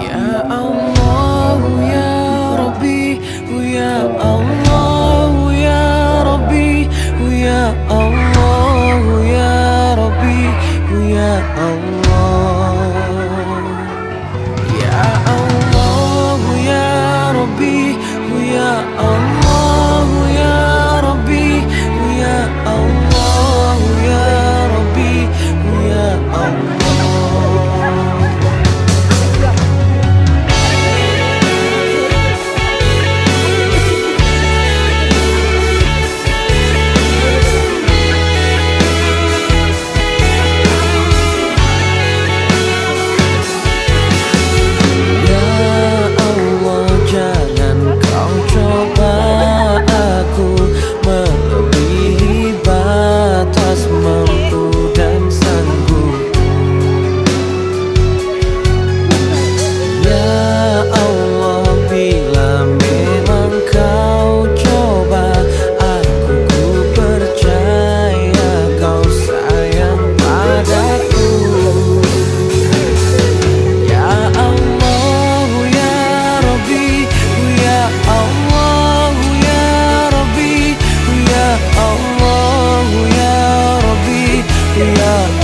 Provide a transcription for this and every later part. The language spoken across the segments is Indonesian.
Ya Allah, ya Rabbi, ya Allah, ya Rabbi, ya Allah, ya Rabbi, ya Allah. Ya Allah, ya Rabbi, ya Allah.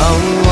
Allah